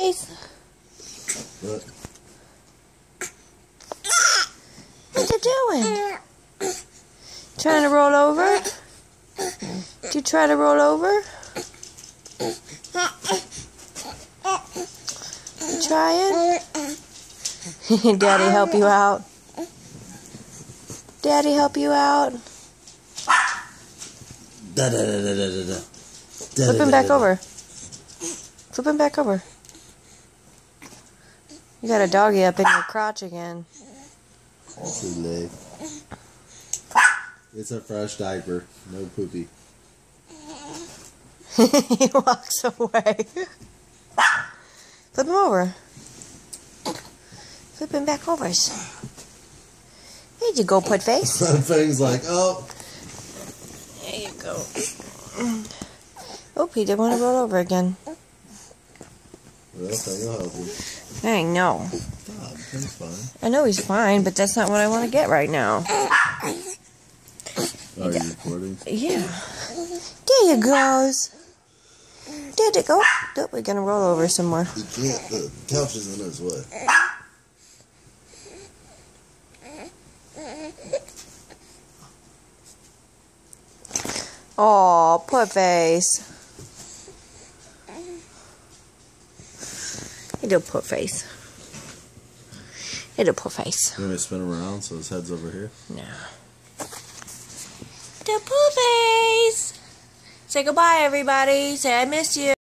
Look. What you doing? Trying to roll over? Did you try to roll over? You trying? Daddy help you out. Daddy help you out. Da da da da da da. Flip him back over. Flip him back over. You got a doggy up in your crotch again. It's a fresh diaper. No poopy. he walks away. Flip him over. Flip him back over. There you go, put face. Things like, oh, There you go. Oh, he did want to roll over again. Well, that'll help you. I know. That's fine. I know he's fine, but that's not what I want to get right now. Are you recording? Yeah. There you goes. There you go. Oh, we're gonna roll over some more. Can't. The couch is in his way. Oh, put face. You do put face. Do put face. You want me to spin him around so his head's over here? No. The poo face. Say goodbye, everybody. Say I miss you.